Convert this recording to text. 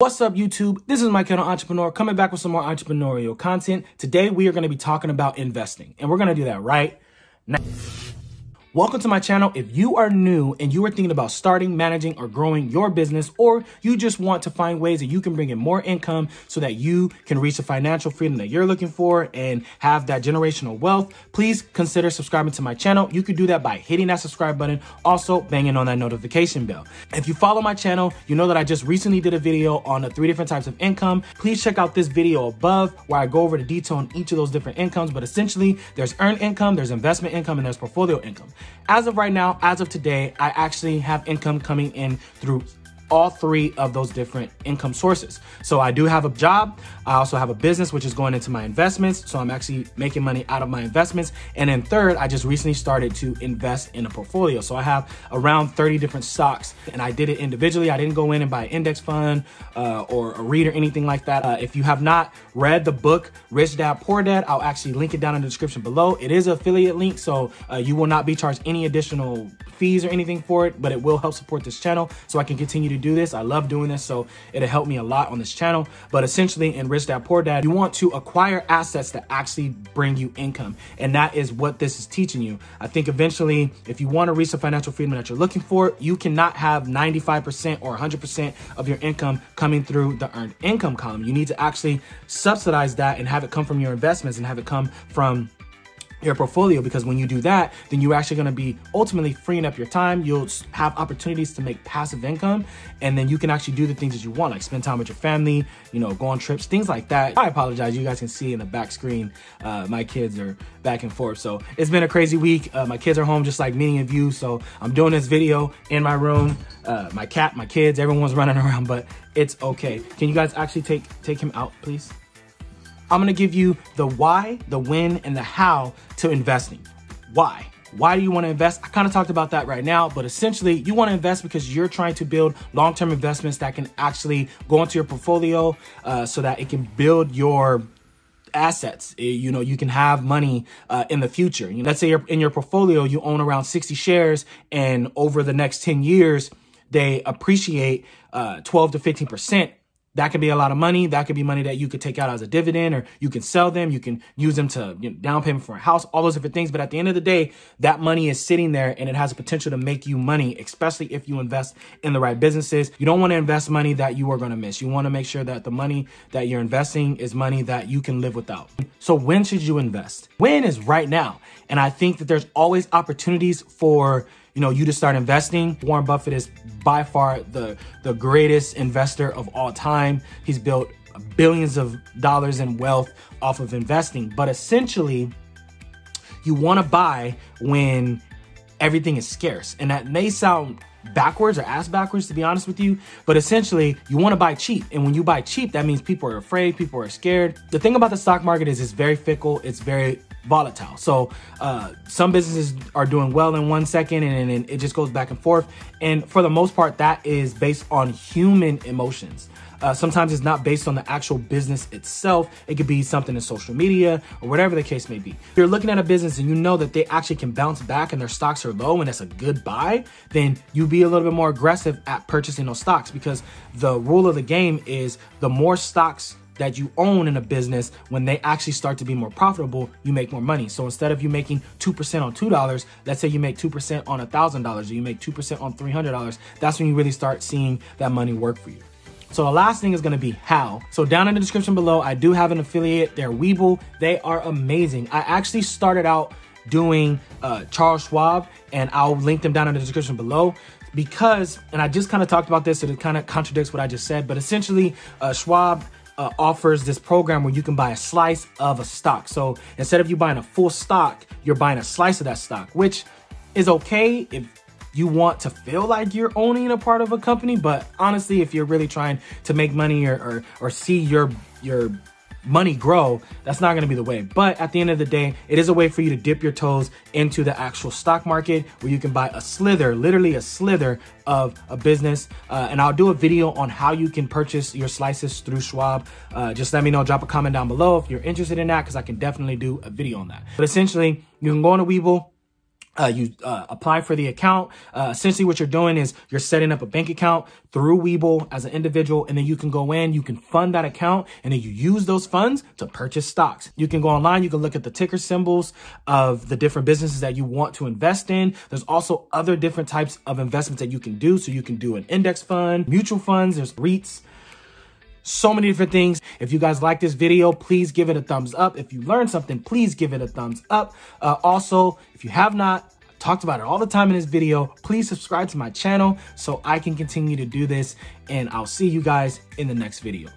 What's up, YouTube? This is Mykel the Entrepreneur coming back with some more entrepreneurial content. Today, we are going to be talking about investing, and we're going to do that right now. Welcome to my channel. If you are new and you are thinking about starting, managing, or growing your business, or you just want to find ways that you can bring in more income so that you can reach the financial freedom that you're looking for and have that generational wealth, please consider subscribing to my channel. You can do that by hitting that subscribe button, also banging on that notification bell. If you follow my channel, you know that I just recently did a video on the three different types of income. Please check out this video above where I go over the detail on each of those different incomes. But essentially, there's earned income, there's investment income, and there's portfolio income. As of right now, as of today, I actually have income coming in through all three of those different income sources. So I do have a job. I also have a business, which is going into my investments. So I'm actually making money out of my investments. And then third, I just recently started to invest in a portfolio. So I have around 30 different stocks and I did it individually. I didn't go in and buy an index fund uh, or a REIT or anything like that. Uh, if you have not read the book, Rich Dad Poor Dad, I'll actually link it down in the description below. It is an affiliate link. So uh, you will not be charged any additional fees or anything for it, but it will help support this channel so I can continue to do this. I love doing this, so it'll help me a lot on this channel. But essentially, in Rich Dad Poor Dad, you want to acquire assets that actually bring you income. And that is what this is teaching you. I think eventually, if you want to reach the financial freedom that you're looking for, you cannot have 95% or 100% of your income coming through the earned income column. You need to actually subsidize that and have it come from your investments and have it come from your portfolio because when you do that, then you're actually going to be ultimately freeing up your time. You'll have opportunities to make passive income and then you can actually do the things that you want, like spend time with your family, you know, go on trips, things like that. I apologize. You guys can see in the back screen, uh, my kids are back and forth. So it's been a crazy week. Uh, my kids are home just like many of you. So I'm doing this video in my room. Uh, my cat, my kids, everyone's running around, but it's okay. Can you guys actually take, take him out, please? I'm gonna give you the why, the when, and the how to investing. Why? Why do you want to invest? I kind of talked about that right now, but essentially, you want to invest because you're trying to build long term investments that can actually go into your portfolio uh, so that it can build your assets. Eh, you know, you can have money uh, in the future. You know, let's say in your portfolio, you own around 60 shares, and over the next 10 years, they appreciate uh, 12 to 15 percent that could be a lot of money. That could be money that you could take out as a dividend or you can sell them. You can use them to you know, down payment for a house, all those different things. But at the end of the day, that money is sitting there and it has a potential to make you money, especially if you invest in the right businesses. You don't want to invest money that you are going to miss. You want to make sure that the money that you're investing is money that you can live without. So when should you invest? When is right now. And I think that there's always opportunities for you know, you to start investing. Warren Buffett is by far the, the greatest investor of all time. He's built billions of dollars in wealth off of investing. But essentially, you want to buy when everything is scarce. And that may sound backwards or ass backwards to be honest with you but essentially you want to buy cheap and when you buy cheap that means people are afraid people are scared the thing about the stock market is it's very fickle it's very volatile. So uh, some businesses are doing well in one second and then it just goes back and forth. And for the most part, that is based on human emotions. Uh, sometimes it's not based on the actual business itself. It could be something in social media or whatever the case may be. If you're looking at a business and you know that they actually can bounce back and their stocks are low and it's a good buy, then you be a little bit more aggressive at purchasing those stocks because the rule of the game is the more stocks that you own in a business, when they actually start to be more profitable, you make more money. So instead of you making 2% on $2, let's say you make 2% on $1,000 or you make 2% on $300, that's when you really start seeing that money work for you. So the last thing is gonna be how. So down in the description below, I do have an affiliate. They're Webull. They are amazing. I actually started out doing uh, Charles Schwab, and I'll link them down in the description below because, and I just kind of talked about this, so it kind of contradicts what I just said, but essentially, uh, Schwab uh, offers this program where you can buy a slice of a stock. So instead of you buying a full stock, you're buying a slice of that stock, which is okay if you want to feel like you're owning a part of a company. But honestly, if you're really trying to make money or, or, or see your, your money grow, that's not going to be the way. But at the end of the day, it is a way for you to dip your toes into the actual stock market where you can buy a slither, literally a slither of a business. Uh, and I'll do a video on how you can purchase your slices through Schwab. Uh, just let me know, drop a comment down below if you're interested in that because I can definitely do a video on that. But essentially, you can go on a Webull uh, you uh, apply for the account. Uh, essentially, what you're doing is you're setting up a bank account through Webull as an individual, and then you can go in, you can fund that account, and then you use those funds to purchase stocks. You can go online, you can look at the ticker symbols of the different businesses that you want to invest in. There's also other different types of investments that you can do. So you can do an index fund, mutual funds, there's REITs, so many different things. If you guys like this video, please give it a thumbs up. If you learned something, please give it a thumbs up. Uh, also, if you have not, talked about it all the time in this video, please subscribe to my channel so I can continue to do this and I'll see you guys in the next video.